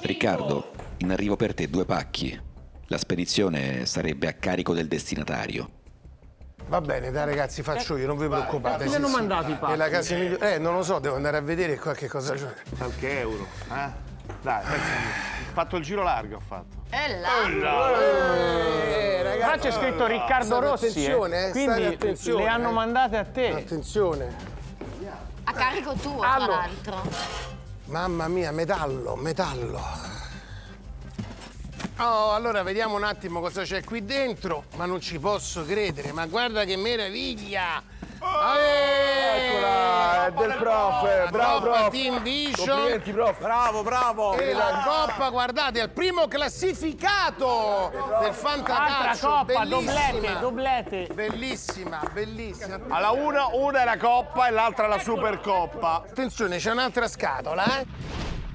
Riccardo, in arrivo per te due pacchi. La spedizione sarebbe a carico del destinatario. Va bene, dai ragazzi, faccio io, non vi preoccupate. Chi sì, hanno sì. mandato i pacchi? Casa migli- Eh, non lo so, devo andare a vedere qualche cosa c'è. Qualche euro, eh? Dai, Ho fatto il giro largo, ho fatto. E là. Eh, Qua ragazzi, c'è scritto Riccardo Rossi, attenzione, eh. eh, quindi attenzione, le hanno eh. mandate a te. attenzione. A carico tuo, tra Allora. l'altro. Mamma mia, metallo, metallo. Oh, allora vediamo un attimo cosa c'è qui dentro. Ma non ci posso credere, ma guarda che meraviglia! Eh, Eccola, è del prof, bravo Coppa prof. Team Vision. Complimenti prof. Bravo, bravo! E la coppa, guardate, al primo classificato del Altra fantacalcio. coppa, bellissima. doblete, doblete. Bellissima, bellissima. Alla una, una è la coppa e l'altra la supercoppa. Attenzione, c'è un'altra scatola, eh?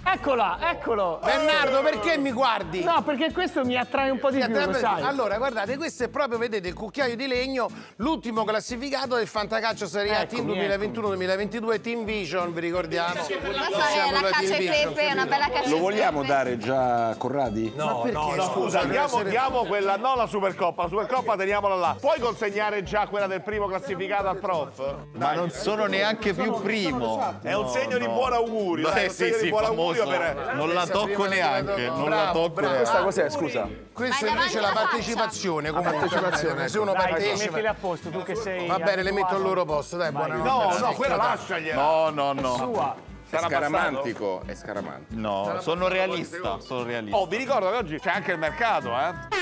Eccola, eccolo. Bernardo, perché mi guardi? No, perché questo mi attrae un po' di più, lo sai. Allora, guardate, questo è proprio, vedete, il cucchiaio di legno, l'ultimo classificato del Fantacalcio Serie A Eccomi, Team 2021-2022 Team Vision, vi ricordiamo? Ma fare la la cacio Team e Vision. pepe, una bella cacio Lo vogliamo dare già a Corradi? Ma perché, No, scusa, deve diamo, essere- diamo quella, non la supercoppa, la supercoppa teniamola là. Puoi consegnare già quella del primo classificato al prof? Ma non sono neanche più primo. È un segno di buon augurio, Beh, è sì, segno sì, di famoso. per... Non la tocco neanche, non la tocco neanche. Questa cos'è, scusa? Questo Ma invece è la partecipazione comunque. partecipazione, Se uno partecipa. mettili a posto, tu che sei Va bene, le metto al loro posto, dai, buonanotte. No, no, quella lasciagliela. No, no, no. Sua. È scaramantico, è scaramantico. No, sono realista, sono realista. Oh, vi ricordo che oggi c'è anche il mercato, eh?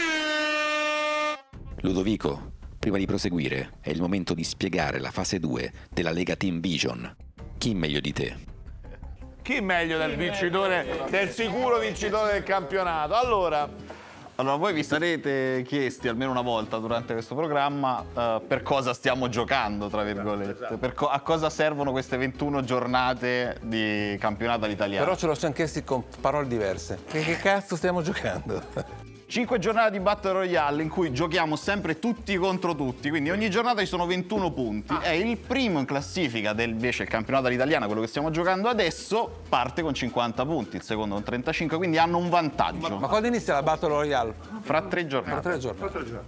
Ludovico, prima di proseguire, è il momento di spiegare la fase 2 della Lega Team Vision. Chi meglio di te? Chi meglio del vincitore, del sicuro vincitore del campionato? Allora, Allora, voi vi sarete chiesti almeno una volta durante questo programma eh, per cosa stiamo giocando, tra virgolette, per co- a cosa servono queste 21 giornate di campionato all'italiano. Però ce lo siamo chiesti con parole diverse. Che, che cazzo stiamo giocando? Cinque giornate di Battle Royale in cui giochiamo sempre tutti contro tutti, quindi ogni giornata ci sono 21 punti. Ah. È il primo in classifica del invece il campionato all'italiana, quello che stiamo giocando adesso, parte con 50 punti, il secondo con 35, quindi hanno un vantaggio. Ma quando inizia la Battle Royale? Fra tre Tra giornate. tre giorni.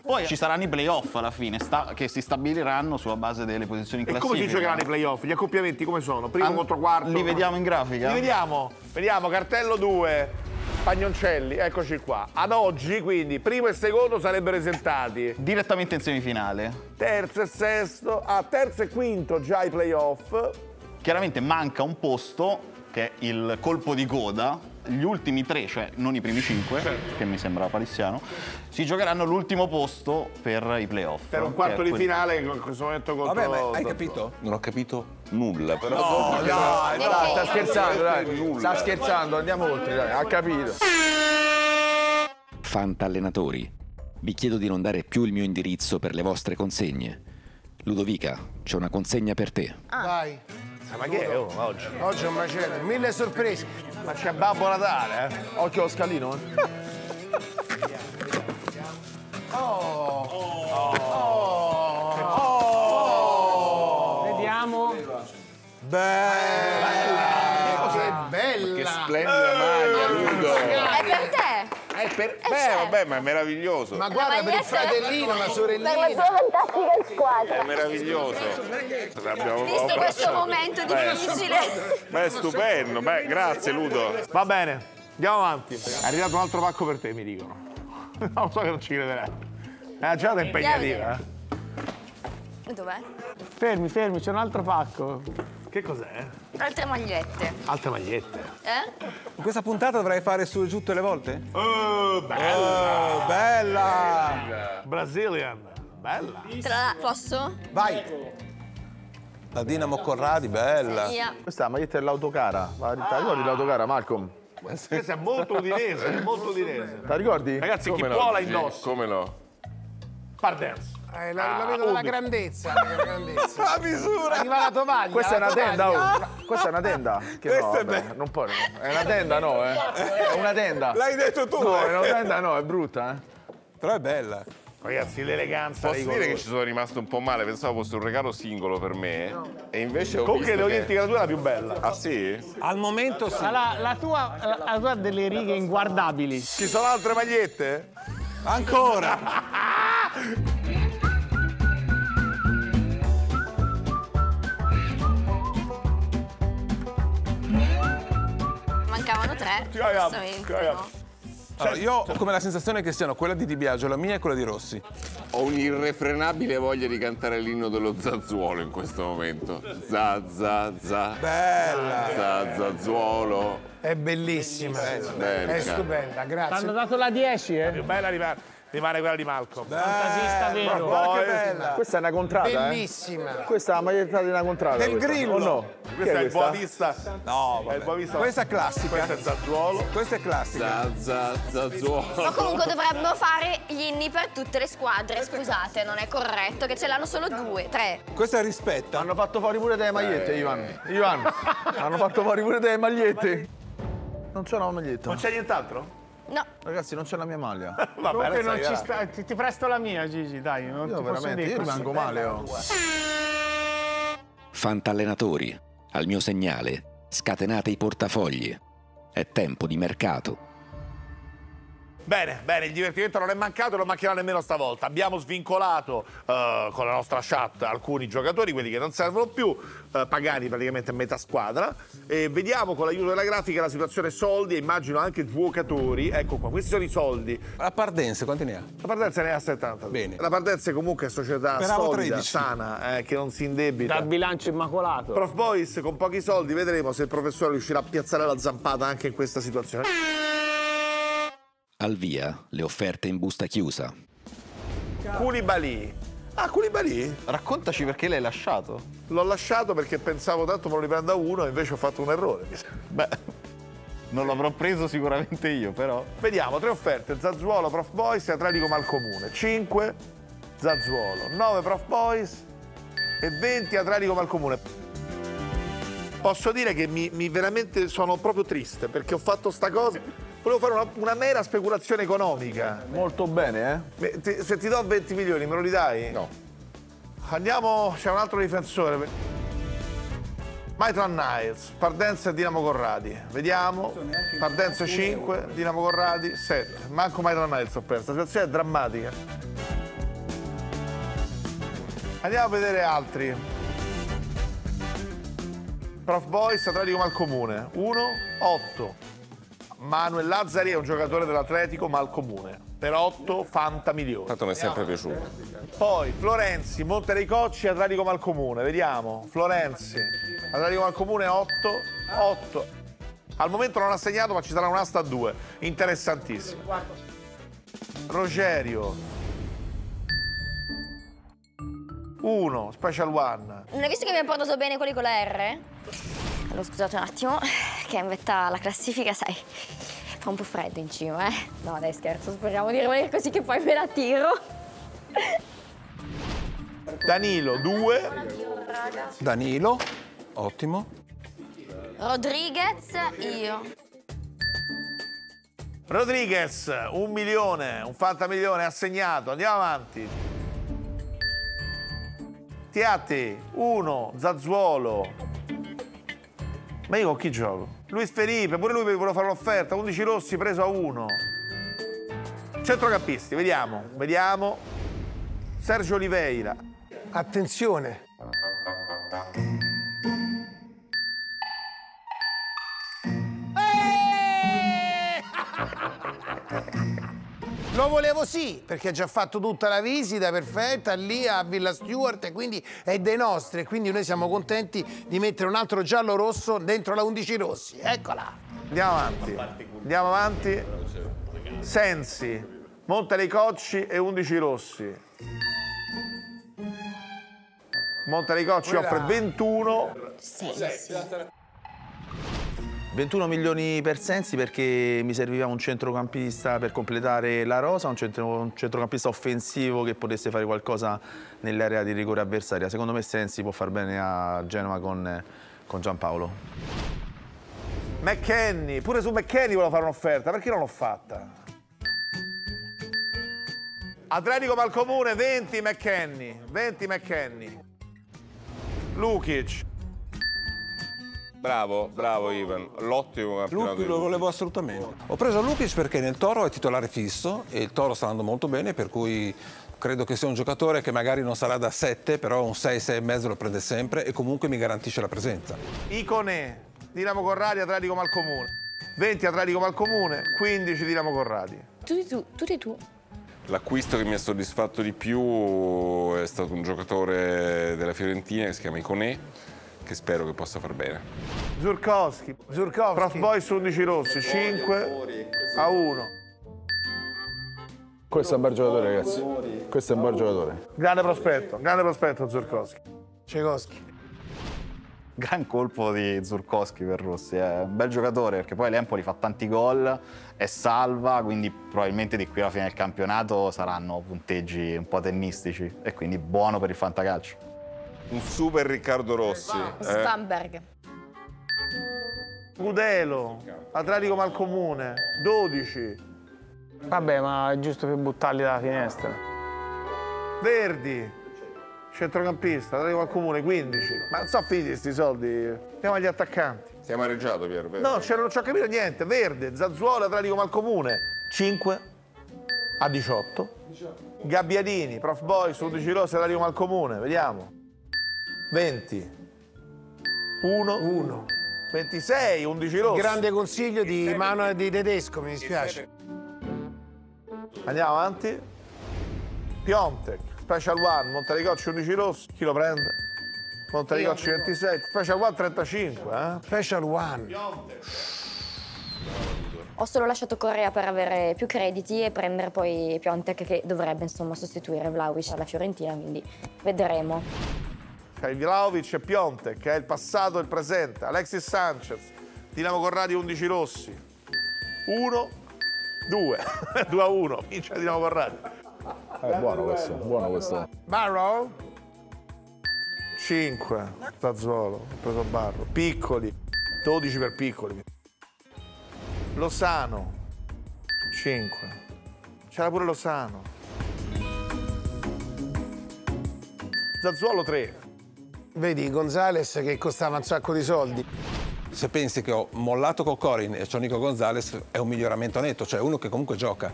Poi ci saranno i playoff alla fine, sta- che si stabiliranno sulla base delle posizioni in e come si giocheranno i playoff? Gli accoppiamenti come sono? Primo Ah, contro quarto? Li vediamo in grafica? Li vediamo, vediamo, cartello 2, Pagnoncelli, eccoci qua. Ad oggi, quindi, primo e secondo sarebbero esentati. Direttamente in semifinale. Terzo e sesto, ah, terzo e quinto già i playoff. Chiaramente manca un posto, che è il colpo di coda. Gli ultimi tre, cioè non i primi cinque, Certo. che mi sembra palissiano, si giocheranno l'ultimo posto per i playoff. Per un quarto di quel- finale in questo momento contro... Vabbè, ma hai capito? Non ho capito Nulla, però. No, dai, dai, sta scherzando, dai. Sta scherzando, andiamo oltre, dai, ha capito. Fantallenatori, vi chiedo di non dare più il mio indirizzo per le vostre consegne. Ludovica, c'è una consegna per te. Vai, Ma che è oh, oggi? oggi è un macello, mille sorprese. Ma c'è Babbo Natale, eh? Occhio allo scalino, eh. Vediamo. Che bella! Che splendida maglia, Ludo. È per te. Eh, per- Eh, Beh, certo. vabbè, ma è meraviglioso. Ma guarda per il fratellino, la Per la sorellina. tua fantastica squadra. È meraviglioso. Abbiamo- Visto questo momento difficile. Ma è stupendo. Beh, grazie, Ludo. Va bene, andiamo avanti. È arrivato un altro pacco per te, mi dicono. Non so che non ci crederai. È una giornata impegnativa, eh? Dov'è? Fermi, fermi, c'è un altro pacco. Che cos'è? Altre magliette. Altre magliette. Eh? In questa puntata dovrai fare su e giù tutte le volte? Oh, bella! Oh, bella! Brazilian. Bella. Te la posso? Vai! La Dinamo Corradi, bella. Via. Questa è la maglietta dell'autocara. La ricordi l'autocara, Malcolm? Questa è molto udinese, molto udinese. La ricordi? Ragazzi, chi Come può no? la indossa? Come no? Pardance. Eh, la, la vedo dalla grandezza, la grandezza. La misura! Arriva la tovaglia. Questa è la una tenda, oh. Questa è una tenda. Che Questa no, è vabbè, bella. non può. È una tenda, no, eh. È una tenda. L'hai detto tu! No, eh. è una tenda, no, è brutta, eh. Però è bella. Ragazzi, l'eleganza Posso dire che ci sono rimasto un po' male, pensavo fosse un regalo singolo per me. E invece ho Comunque visto che la tua è la più bella. Ah sì? Al momento sì. La, la tua, la, la tua ha delle righe inguardabili. Ci sono altre magliette? Ancora! Mancavano tre. Chiariamo. no? Allora, io ho come la sensazione che siano quella di Di Biagio, la mia e quella di Rossi. Ho un'irrefrenabile voglia di cantare l'inno dello zazzuolo in questo momento. Za za za. Bella! Za zazzuolo. È bellissima. bella. È stupenda, Ti hanno grazie. dato la 10, eh? Più bella rimane, rimane quella di Malcolm. Fantasista vero. Poi- Questa è una contrada, eh? Bellissima. Questa è la maglietta di una contrada. Del questa. Grillo. O no? Questa Che è il questa? Boavista. No, È il vabbè. Boavista. Questa è classica. Questo è Zazzuolo. Questa è classica. Za za zazzuolo. Ma comunque dovrebbero fare gli inni per tutte le squadre, scusate, non è corretto che ce l'hanno solo due, tre. Questa è rispetta. Hanno fatto fuori pure delle magliette, Ivan. Ivan, hanno fatto fuori pure delle magliette. Non c'è una maglietta. Non c'è nient'altro? No, Ragazzi, non c'è la mia maglia. Vabbè, Comunque adesso non ci sta, ti, ti presto la mia, Gigi, dai. Non Io ti veramente, io rimango male. Oh. Fantallenatori, al mio segnale, scatenate i portafogli. È tempo di mercato. Bene, bene, il divertimento non è mancato e non mancherà nemmeno stavolta. Abbiamo svincolato eh, con la nostra chat alcuni giocatori, quelli che non servono più, eh, Pagani praticamente a metà squadra. E vediamo con l'aiuto della grafica la situazione soldi e immagino anche giocatori. Ecco qua, questi sono i soldi. La Pardense, quanti ne ha? La Partenza ne ha 70. Bene. La Partenza comunque è società Speravo solida, 13. sana, eh, che non si indebita. Dal bilancio immacolato. Prof Boys con pochi soldi vedremo se il professore riuscirà a piazzare la zampata anche in questa situazione. Al via le offerte in busta chiusa. Koulibaly. Ah, Koulibaly? Raccontaci perché l'hai lasciato. L'ho lasciato perché pensavo tanto me lo riprenda uno e invece ho fatto un errore. Beh, non l'avrò preso sicuramente io, però. Vediamo, tre offerte, Zazzuolo, Prof Boys e Atletico Malcomune. 5 Zazzuolo, 9 Prof Boys e 20 Atletico Malcomune. Posso dire che mi, mi veramente sono proprio triste perché ho fatto sta cosa. Volevo fare una, una mera speculazione economica. Molto bene, eh? Ti- Se ti do 20 milioni me lo ridai? No. Andiamo, c'è un altro difensore. Maitland Niles, Pardenza e Dinamo Corradi. Vediamo. Pardenza 5, Dinamo Corradi 7. Manco Maitland Niles ho perso. La situazione è drammatica. Andiamo a vedere altri. Prof Boys, Atletico Malcomune. 1, 8. Manuel Lazzari è un giocatore dell'Atletico Malcomune. Per 8 fanta milioni. Tanto mi è sempre piaciuto. Poi Florenzi, Monte dei Cocci, Atletico Malcomune. Vediamo. Florenzi, Atletico Malcomune 8, 8. Al momento non ha segnato, ma ci sarà un'asta a 2. Interessantissimo. Rogerio. 1, Special One. non hai visto che abbiamo portato bene quelli con la R? Allora scusate un attimo, che in vetta alla classifica, sai, fa un po' freddo in cima, eh? No dai scherzo, speriamo di rimanere così che poi me la tiro. Danilo 2, Danilo, ottimo. Rodriguez, io. Rodriguez, un milione, un fantamilione assegnato. Andiamo avanti. Tiati, 1, Zazzuolo. Ma io con chi gioco? Luis Felipe, pure lui voleva fare l'offerta. 11 rossi preso a 1. Centrocampisti, vediamo, vediamo. Sergio Oliveira. Attenzione. Lo volevo sì, perché ha già fatto tutta la visita perfetta lì a Villa Stewart e quindi è dei nostri quindi noi siamo contenti di mettere un altro giallo rosso dentro la 11 rossi. Eccola. Andiamo avanti. Andiamo avanti. Sensi, Monte dei Cocci e 11 rossi. Monte dei Cocci offre 21. Sì, sì. 21 milioni per Sensi perché mi serviva un centrocampista per completare la rosa, un, centro- un centrocampista offensivo che potesse fare qualcosa nell'area di rigore avversaria. Secondo me Sensi può far bene a Genova con, con Giampaolo. McKenny, pure su McKenny volevo fare un'offerta, perché non l'ho fatta? Atletico Malcomune 20 McKenny. 20 McKenny. Lukic. Bravo, bravo Ivan. L'ottimo campionato. Lukic di lo volevo assolutamente. Ho preso Lukic perché nel Toro è titolare fisso e il Toro sta andando molto bene, per cui credo che sia un giocatore che magari non sarà da 7, però un 6, 6 e mezzo lo prende sempre e comunque mi garantisce la presenza. Icone. Dinamo Corradi, Atletico Malcomune. 20 Atletico Malcomune, 15 Dinamo Corradi. Tutti tu, tutti tu. L'acquisto che mi ha soddisfatto di più è stato un giocatore della Fiorentina che si chiama Iconè, che spero che possa far bene. Zurkowski. Zurkowski. Prof Boys 11 rossi, 5 a 1. Questo è un bel giocatore, ragazzi. Questo è un bel giocatore. Grande prospetto, grande prospetto Zurkowski. Cekowski. Gran colpo di Zurkowski per Rossi, è un bel giocatore perché poi l'Empoli fa tanti gol, è salva, quindi probabilmente di qui alla fine del campionato saranno punteggi un po' tennistici e quindi buono per il fantacalcio. Un super Riccardo Rossi. eh. Svanberg. Gudelo, Atletico Malcomune, 12. Vabbè, ma è giusto per buttarli dalla finestra. Verdi, centrocampista, Atletico Malcomune, 15. Ma non so finiti questi soldi. Andiamo agli attaccanti. Si è amareggiato, Pier, vero? No, c'era- non ci ho capito niente. Verde, Zazzuolo, Atletico Malcomune, 5 a 18. Gabbiadini, Prof Boys, 11 rossi, Atletico Malcomune, vediamo. 20. 1. 1. 26, 11 rossi. Grande consiglio di Manuel di Tedesco, mi dispiace. Andiamo avanti. Piontek, Special One, Montericocci 11 rossi. Chi lo prende? Montericocci 26, Special One 35, eh? Special One. Ho solo lasciato Correa per avere più crediti e prendere poi Piontek che dovrebbe insomma sostituire Vlaovic alla Fiorentina, quindi vedremo. C'è Vlaovic e Piontek, che è il passato e il presente. Alexis Sanchez, Dinamo Corradi 11 rossi. 1, 2. 2 a 1, vince Dinamo Corradi. È buono questo, buono questo. Barrow. 5, Zazzuolo, ho preso Barro. Piccoli, 12 per piccoli. Lozano, 5. C'era pure Lozano. Zazzuolo 3. Vedi, Gonzales che costava un sacco di soldi. Se pensi che ho mollato Cocorin e c'ho Nico Gonzalez è un miglioramento netto, cioè uno che comunque gioca.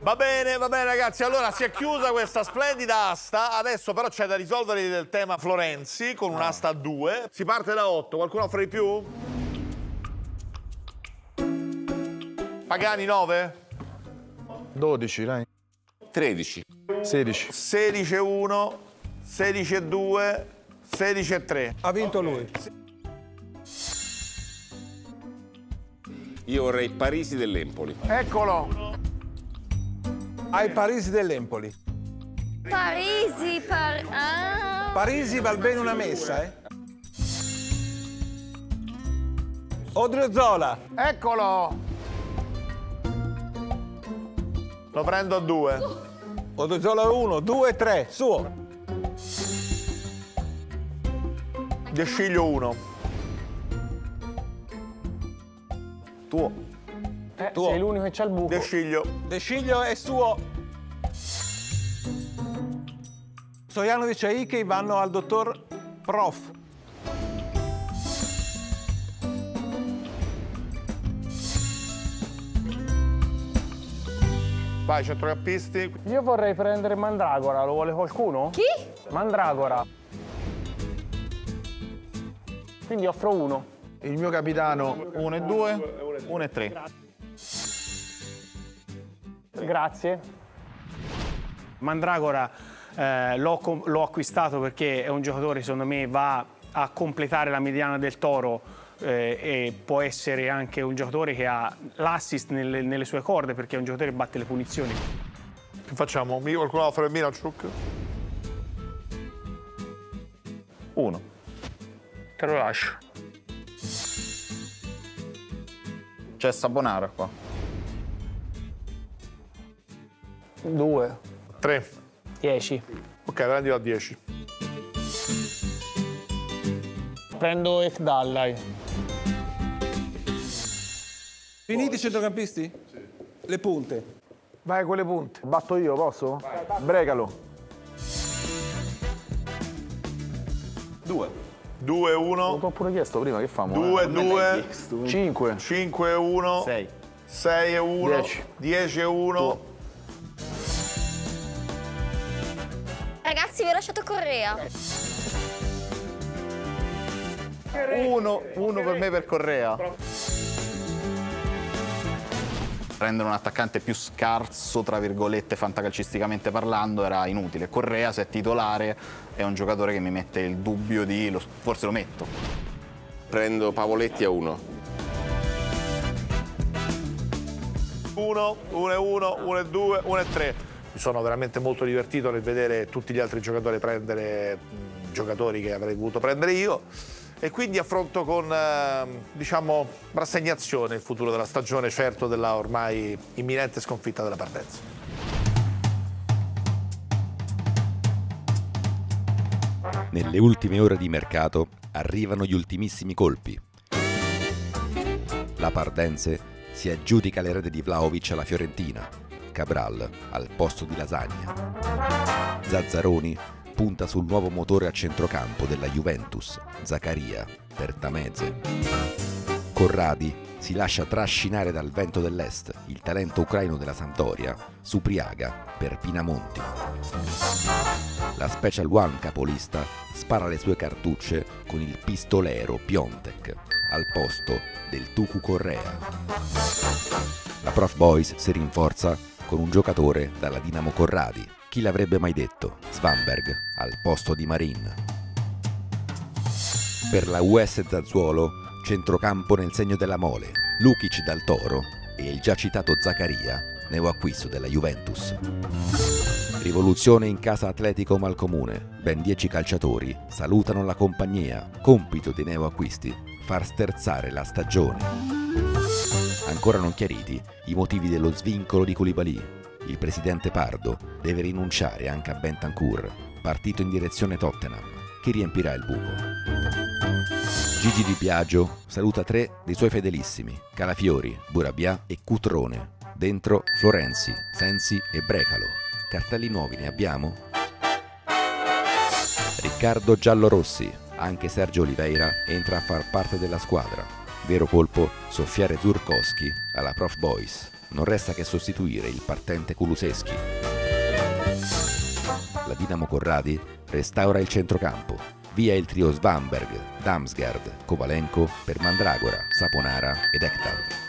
Va bene, va bene ragazzi, allora si è chiusa questa splendida asta, adesso però c'è da risolvere del tema Florenzi con un'asta a 2. Si parte da 8, qualcuno offre di più? Pagani 9? 12, dai. 13. 16. 16 e 1, 16 e 2, 16 e 3. Ha vinto lui. Io vorrei Parisi dell'Empoli. Eccolo! Ai Parisi dell'Empoli. Parisi, par... ah. Parisi val bene una messa, eh? Odriozola. Eccolo! Lo prendo a 2. Odriozola 1, 2, 3, suo. De Sciglio 1. Tuo. Eh, Tuo. sei l'unico che c'ha il buco. De Sciglio. De Sciglio è suo. Sojanovic e Ikei vanno al dottor Prof. Vai, centrocampisti. Io vorrei prendere Mandragora, lo vuole qualcuno? Chi? Mandragora. Quindi offro uno. Il mio capitano 1 e 2, 1 e 3. Grazie. Mandragora eh, l'ho, acquistato perché è un giocatore, secondo me, va a completare la mediana del Toro eh, e può essere anche un giocatore che ha l'assist nelle, nelle sue corde perché è un giocatore che batte le punizioni. Che facciamo? Mi qualcuno offre il Milachuk? 1. Te lo lascio. C'è Sabonara qua. Due. 3. Dieci. Ok, prendi a 10. Prendo Ekdal, dai. Finiti i centrocampisti? Le punte. Vai con le punte. Batto io, posso? Bregalo. 2. 2, 1. L'ho pure chiesto prima, che famo? 2, 2. 5. 5 e 1. 6. 6 e 1. 10. 10 e 1. Ragazzi, vi ho lasciato Correa. 1. 1 per me per Correa. Prendere un attaccante più scarso, tra virgolette, fantacalcisticamente parlando, era inutile. Correa, se è titolare, è un giocatore che mi mette il dubbio di... lo- forse lo metto. Prendo Pavoletti a 1. 1, 1 e 1, 1 e 2, 1 e 3. Mi sono veramente molto divertito nel vedere tutti gli altri giocatori prendere mh, giocatori che avrei voluto prendere io e quindi affronto con eh, diciamo rassegnazione il futuro della stagione, certo della ormai imminente sconfitta della partenza. Nelle ultime ore di mercato arrivano gli ultimissimi colpi. La Pardense si aggiudica l'erede di Vlaovic alla Fiorentina, Cabral al posto di Lasagna. Zazzaroni punta sul nuovo motore a centrocampo della Juventus, Zaccaria per Tameze. Corradi si lascia trascinare dal vento dell'est, il talento ucraino della Sampdoria, Supriaga per Pinamonti. La Special One capolista spara le sue cartucce con il pistolero Piontek al posto del Tucu Correa. La Prof Boys si rinforza con un giocatore dalla Dinamo Corradi. Chi l'avrebbe mai detto? Svanberg al posto di Marin. Per la US Zazzuolo, centrocampo nel segno della mole, Lukic dal Toro e il già citato Zaccaria, neoacquisto della Juventus. Rivoluzione in casa Atletico Malcomune. Ben 10 calciatori salutano la compagnia. Compito dei neoacquisti, far sterzare la stagione. Ancora non chiariti i motivi dello svincolo di Koulibaly. Il presidente Pardo deve rinunciare anche a Bentancur, partito in direzione Tottenham. Chi riempirà il buco? Gigi Di Biagio saluta tre dei suoi fedelissimi, Calafiori, Burabia e Cutrone. Dentro Florenzi, Sensi e Brecalo. Cartelli nuovi ne abbiamo? Riccardo Giallorossi, anche Sergio Oliveira entra a far parte della squadra. Vero colpo, soffiare Zurkowski alla Prof Boys. Non resta che sostituire il partente Kuluseschi. La Dinamo Corradi restaura il centrocampo. Via il trio Svamberg, Damsgaard, Kovalenko per Mandragora, Saponara ed Ektal.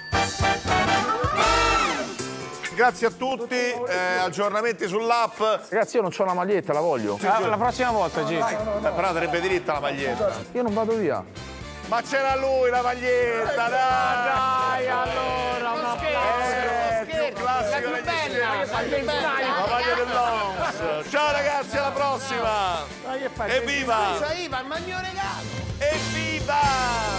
Grazie a tutti, eh, aggiornamenti sull'app. Ragazzi, io non ho la maglietta, la voglio. Ah, la prossima volta, G. Eh, però avrebbe diritta la maglietta. Io non vado via. Ma c'era lui la maglietta, dai! Dai, allora, maglia dell'Ons. Ciao ragazzi, alla prossima! Evviva! Evviva!